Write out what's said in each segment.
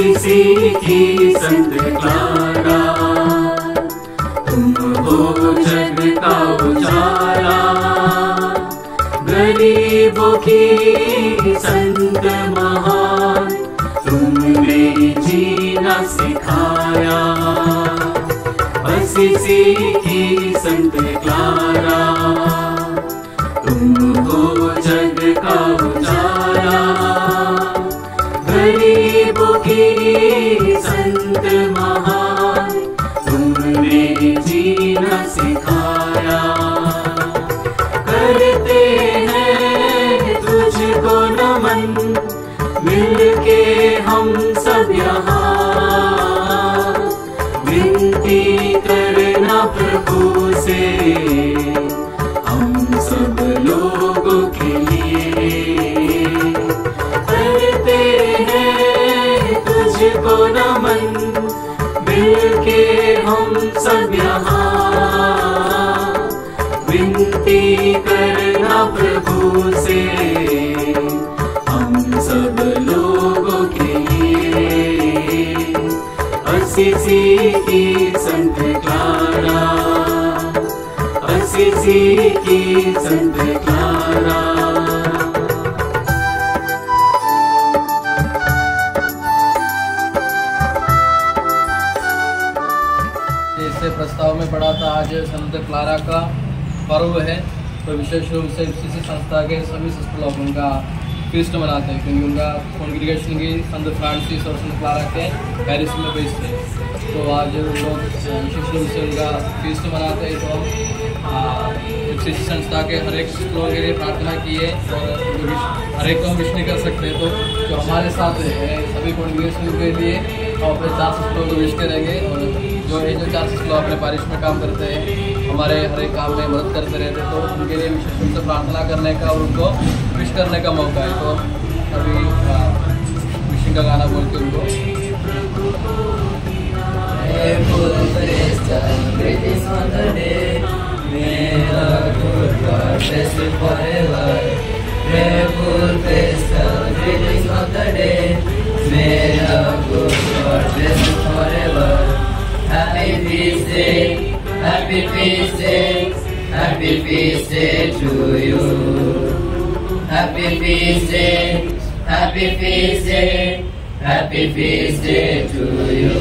की संत क्लारा तुम हो जग का की संत महान, तुमने जीना सिखाया। असीसी की संत क्लारा तुम हो जग का उजाला। गरीबों की संत महान जीना सिखाया। करते हैं तुझको नमन, मिलके हम सब विनती करना प्रभु से। की की जैसे प्रस्ताव में पड़ा था, आज संत क्लारा का पर्व है तो विशेष रूप से संस्था के सभी लोग उनका फीस्ट मनाते हैं। क्योंकि उनका कॉन्ग्रीगेशन की संत फ्रांसिस और संत क्लारा के पेरिस में बेस्ड है। तो आज लोग विशेष रूप से उनका फीस्ट मनाते हैं। तो किसी संस्था के हर एक लोगों के लिए प्रार्थना की है और हर एक को हम नहीं कर सकते तो जो हमारे साथ है, सभी कॉन्ग्रीगेशन के लिए हम अपने चार सिस्टरों को विश करेंगे और जो जो चार सिस्टर अपने बारिश में काम करते हैं हमारे हर एक काम में मदद करते रहते हैं तो उनके लिए विशेष रूप से प्रार्थना करने का और उनको विश करने का मौका है। तो अभी विशिंग का गाना बोल के उनको happy feast day to you. Happy feast day, happy feast day, happy feast day to you.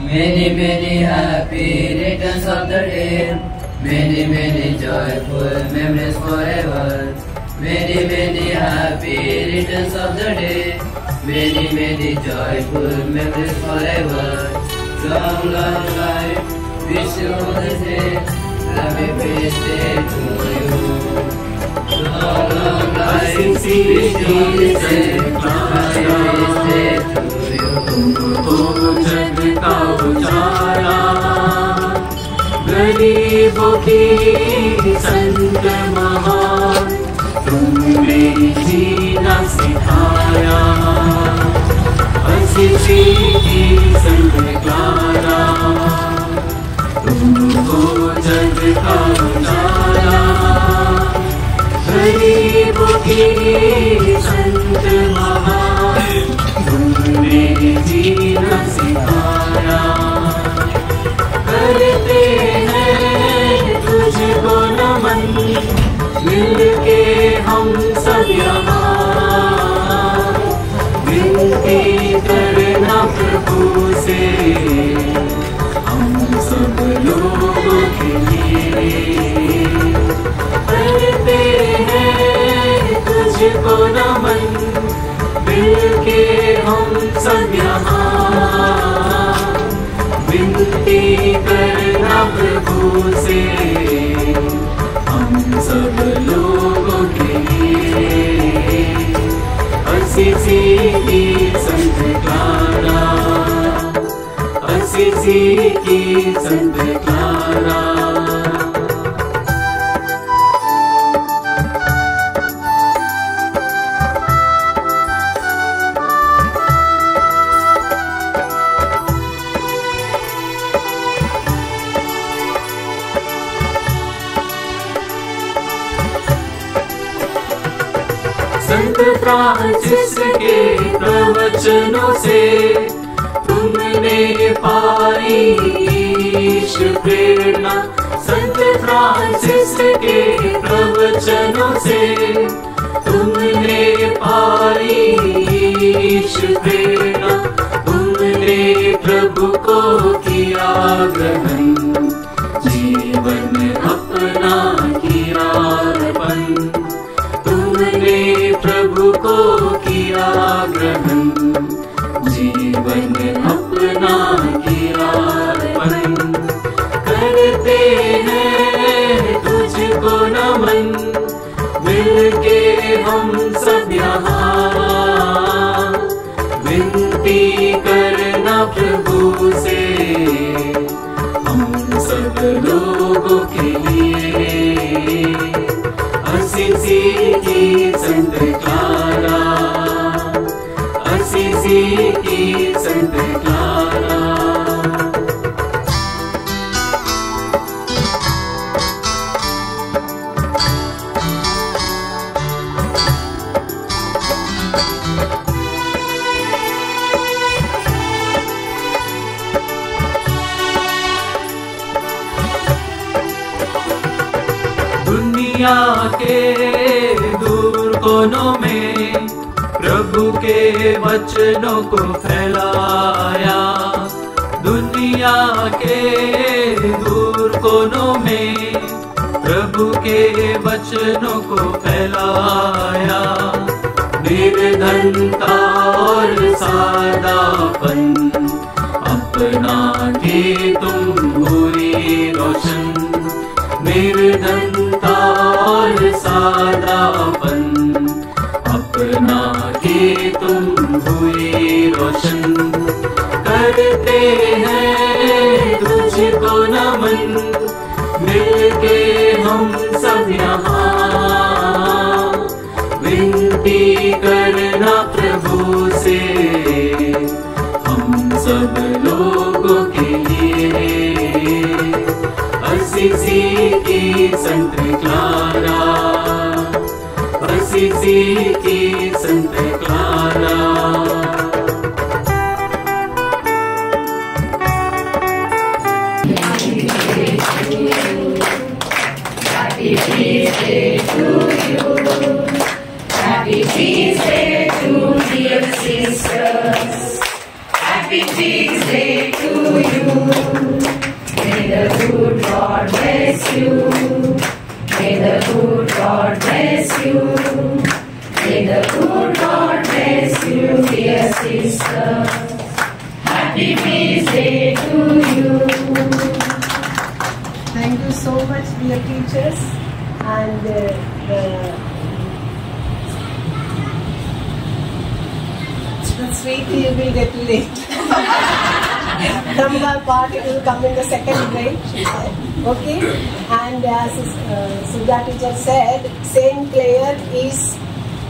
Many, many happy returns of the day, many, many joyful memories forever. Many, many happy returns of the day, many, many joyful memories forever. Long, long life, wish you you the day, असि शिष्टिकारो चन्द सन्तमः तु नसिया असि शिष्टि संकारा तु जग का उजाला गरीबों की संत महान तुमने जीना सिखाया हैं मिलके हम सब यहाँ विनती करना प्रभु से तुझको नमन मिलके विनती करना प्रभु फ्रांसिस प्रवचनों से तुमने पाई ईश प्रेरणा। संत फ्रांसिस के प्रवचनों से तुमने पाई ईश प्रेरणा। तुमने प्रभु को किया ग्रहण। को किया ग्रहण। जीवन अपना किया करते हैं तुझको नमन। मिलके हम सब यहाँ। विनती करना प्रभु। कोनों में प्रभु के वचनों को फैलाया। दुनिया के दूर कोनों में प्रभु के वचनों को फैलाया। निर्धनता और सादापन, अपना के तुम भूरी रोशन। निर्धनता और सादापन तुम हुए रोशन। करते हैं तुझको नमन। मिलके हम सब यहाँ। Happy Tuesday to you. Happy Tuesday to dear sisters. Happy Tuesday to you. May the good Lord bless you. The good God bless you. May the good God bless you, dear sister. Happy birthday to you. Thank you so much, dear teachers, and uh, the, the sweet tea will get late. Dhamma part it will come in the second grade, she said. Okay, and as uh, Sudha teacher said, Saint Clare is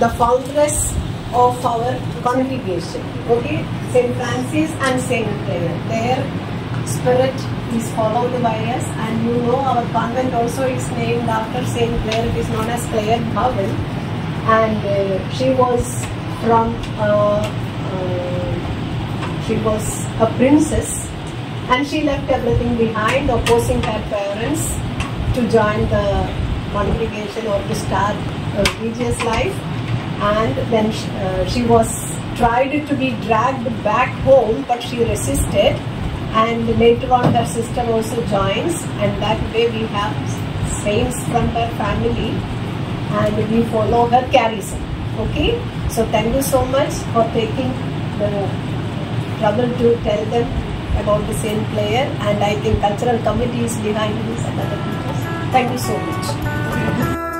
the foundress of our congregation. Okay, Saint Francis and Saint Clare. Their spirit is followed by us and you know our convent also is named after Saint Clare. It is known as Clare Bhavan and uh, she was from uh, uh, she was a princess and she left everything behind opposing her parents to join the congregation or to start a religious life. And then sh- uh, she was tried to be dragged back home but she resisted. And later on her sister also joins and that way we have saints from her family and we follow her charism. Okay? So thank you so much for taking the trouble to tell them about the same player and i think cultural committee is behind this and other teachers thank you so much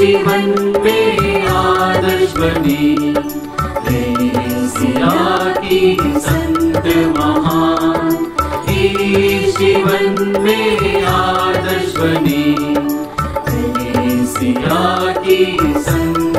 जीवन में आदर्श बनी। की संत महान जीवन में आदर्श बनी। की संत